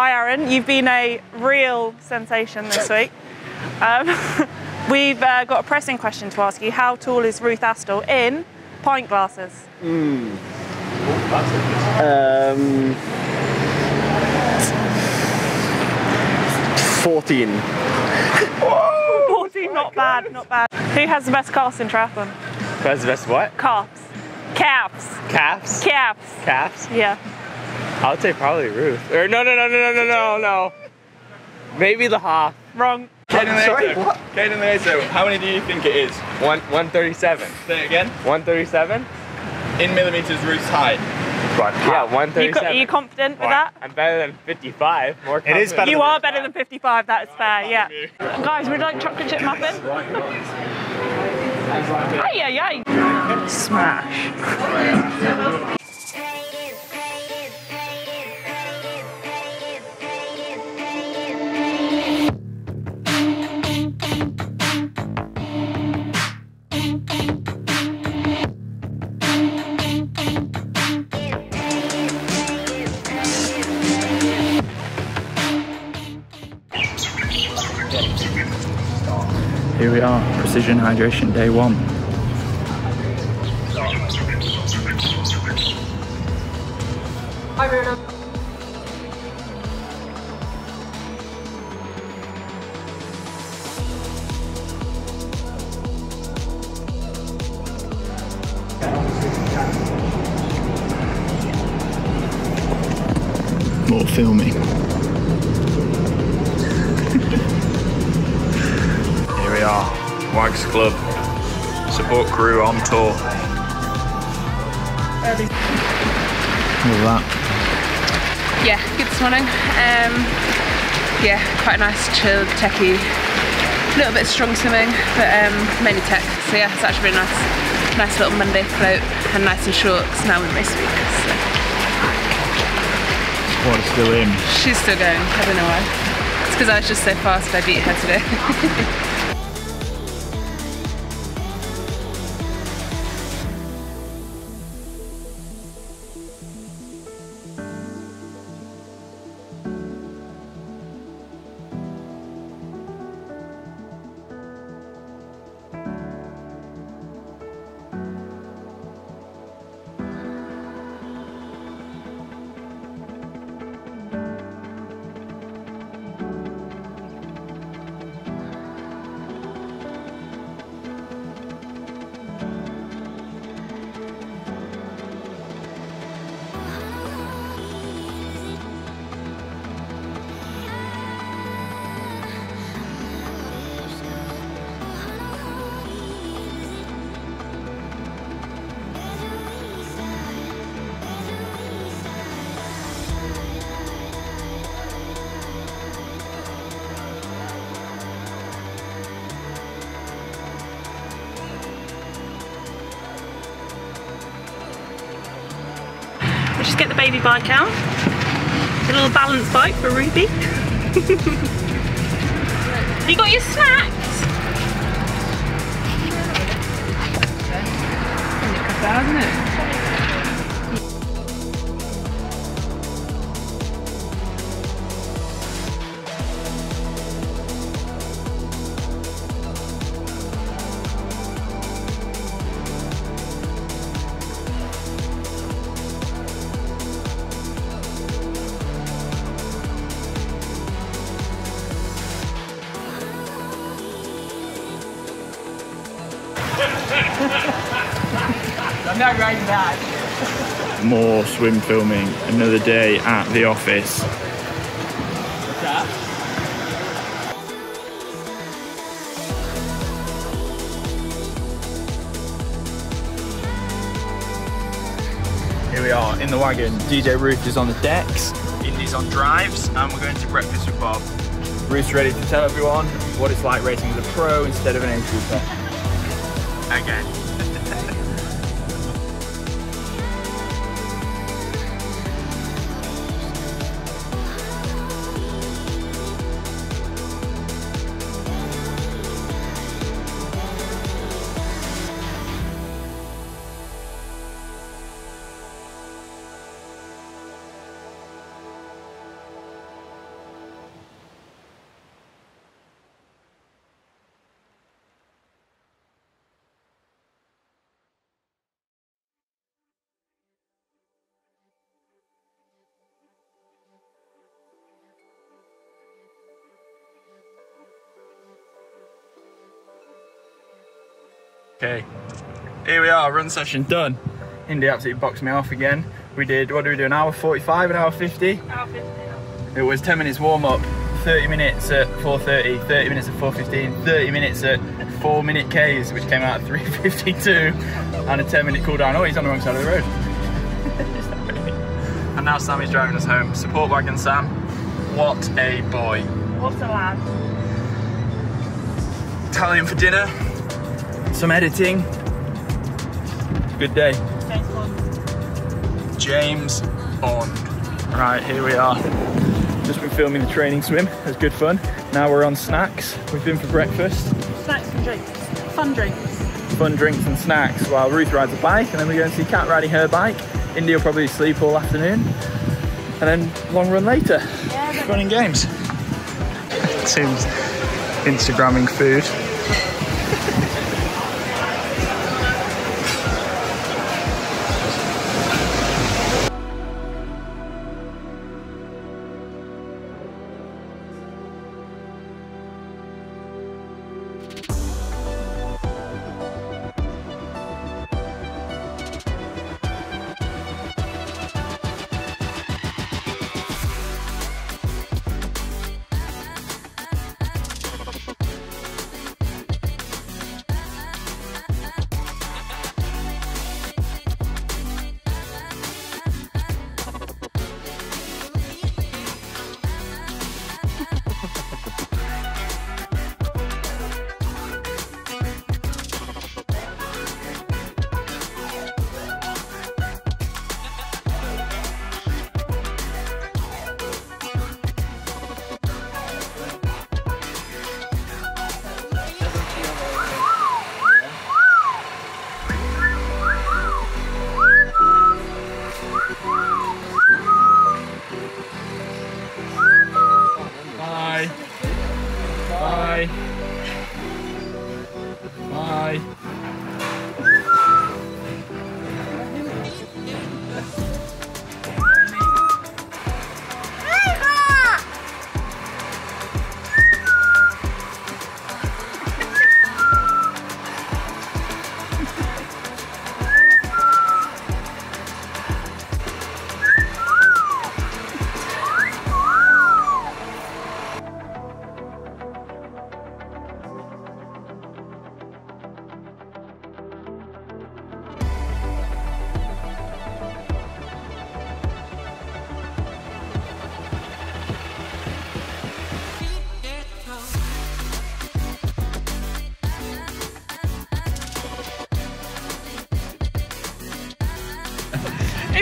Hi, Aaron. You've been a real sensation this week. Um, we've uh, got a pressing question to ask you. How tall is Ruth Astle in pint glasses? Um, 14. Whoa, 14, not bad, not bad. Who has the best calves in triathlon? That's the best what? Calves. Calves. Calves? Calves. Calves? Yeah. I would say probably Ruth. Or no, no, no, no, no, no, no, no. Maybe the half. Wrong. Caden Sorry, Lazo. what? Caden Lazo, how many do you think it is? One, 137. Say it again. 137? In millimeters, Ruth's height. Right. Yeah, You co- 137. are you confident with Right. that? I'm better than 55. More It is better You than are better than 55, that is fair, yeah. Guys, would you like chocolate chip muffin? Ay, ay, ay. Smash. Are, hydration day one. More filming. Here we are, Wags Club. Support crew on tour. All that. Yeah, good this morning. Um, yeah, quite a nice, chilled, techie, a little bit strong swimming, but um, mainly tech. So yeah, it's actually really nice. Nice little Monday float and nice and short 'cause now we're race week. So Water's still in. she's still going. I don't know why. It's because I was just so fast. I beat her today. get the baby bike out. A little balance bike for Ruby. you got your snacks? More swim filming. Another day at the office. Here we are in the wagon. DJ Ruth is on the decks, Indy's on drives, and we're going to breakfast with Bob. Ruth's ready to tell everyone what it's like racing as a pro instead of an age grouper. Again. Okay, here we are, run session done. Indy absolutely boxed me off again. We did, what did we do, an hour 45, an hour 50? Hour 50. It was 10 minutes warm up, 30 minutes at 4.30, 30 minutes at 4.15, 30 minutes at 4 minute Ks, which came out at 3.52, and a 10 minute cool down. Oh, he's on the wrong side of the road. and now Sammy's driving us home. Support wagon Sam, what a boy. What a lad? Italian for dinner, some editing. Good day. James Bond. James Bond. Right, here we are. Just been filming the training swim. It was good fun. Now we're on snacks. We've been for breakfast. Snacks and drinks. Fun drinks. Fun drinks and snacks while Ruth rides a bike and then we go and see Kat riding her bike. Indy will probably sleep all afternoon. And then long run later. Fun and games. Tim's Instagramming food.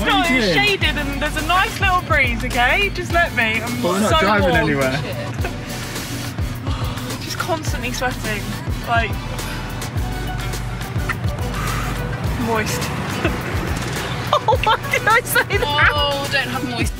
It's not it's doing? shaded and there's a nice little breeze, okay? Just let me. I'm But we're not so driving warm. anywhere. Just constantly sweating. Like moist. oh, why did I say that? Oh, don't have moist.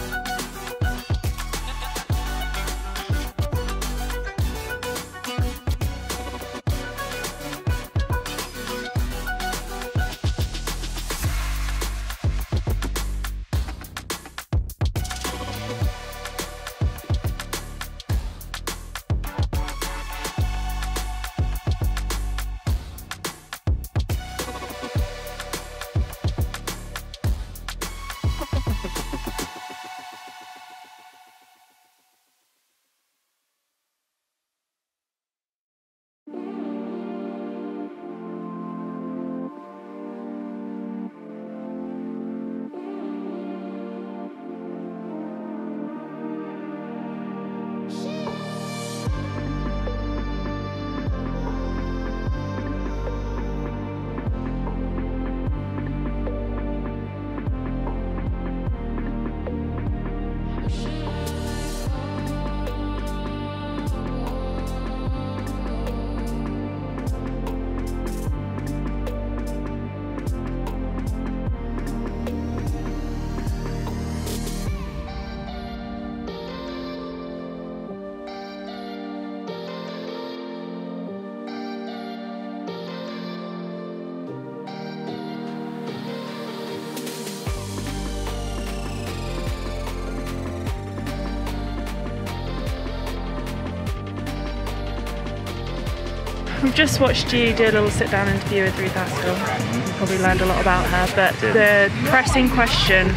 We've just watched you do a little sit down interview with Ruth Astle. You probably learned a lot about her, but the pressing question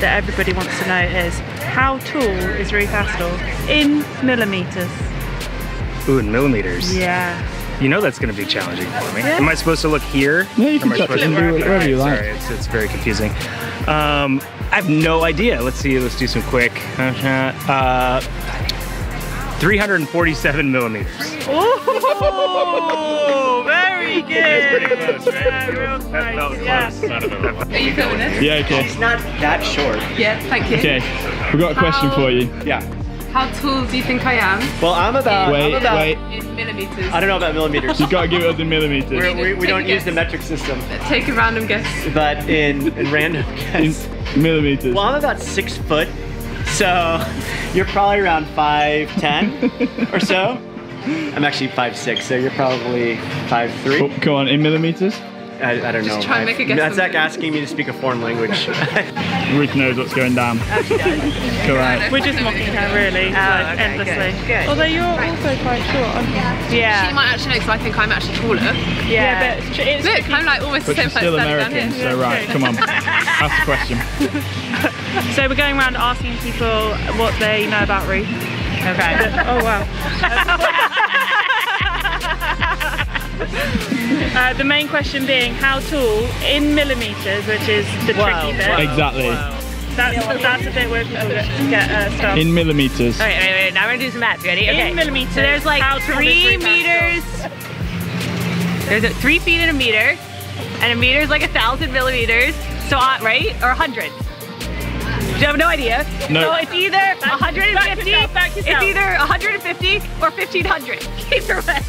that everybody wants to know is how tall is Ruth Astle in millimetres? Ooh, in millimeters. Yeah. You know that's going to be challenging for me. Yeah. Am I supposed to look here? Yeah, you Or can am I supposed it and to- do whatever Alright, you like. Sorry, it's, it's very confusing. Um, I have no idea. Let's see. Let's do some quick. Uh, 347 millimeters. Oh, very good. Yeah, real That close. was Yeah. close. None of them. Are you filming this? Yeah, okay. not that short. Yeah, thank you. Okay, we've got a question How- for you. Yeah. How tall do you think I am Well, I'm about. Wait, I'm about, wait. in millimeters? I don't know about millimeters. You've got to give it us in millimeters. We're, we we don't use the metric system, Take a random guess. but in, in random In guess. millimeters. Well, I'm about six foot, so you're probably around five ten or so. I'm actually five six, so you're probably five Oh, three. go on, in millimeters. I, I don't know. Just try and make a guess That's on like asking me to speak a foreign language. Ruth knows what's going down. Correct. We're just mocking her really, like, endlessly. Although you're also quite short, aren't you? She might actually know because I think I'm actually taller. Yeah, but it's, it's Look, tricky. I'm like almost But the she's same place still standing American, here. so right, come on. Ask the question. So we're going around asking people what they know about Ruth. Okay. oh wow. uh, the main question being how tall in millimeters, which is the tricky bit. Exactly. That's that's the bit where people get, get uh, stuff. In millimeters. Wait, wait, wait. Now we're gonna do some math. You Ready? Okay. In millimeters. So there's like how three meters. There's a, three feet in a meter, and a meter is like a thousand millimeters. So uh, right or a Do you have no idea? No. So it's either 150. back yourself, it's either 150 or 1500. Either way.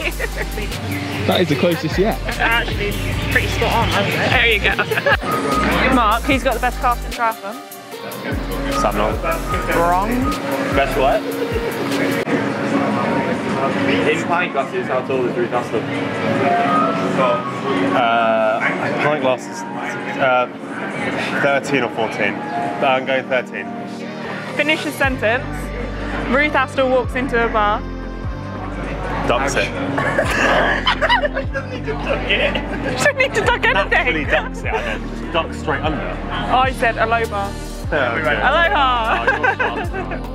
That is the closest yet. Actually, pretty spot on, I would say. there you go. Mark, who's got the best cast in triathlon? Samnol. Wrong. Best what? In pint glasses, how tall is Ruth Astle? Uh, pint glasses, uh, 13 or 14. But I'm going 13. Finish the sentence. Ruth Astle walks into a bar. Ducks it. She don't need to duck Naturally anything. ducks it, and then just ducks straight under. I said a low bar. Yeah, okay. Aloha. Oh.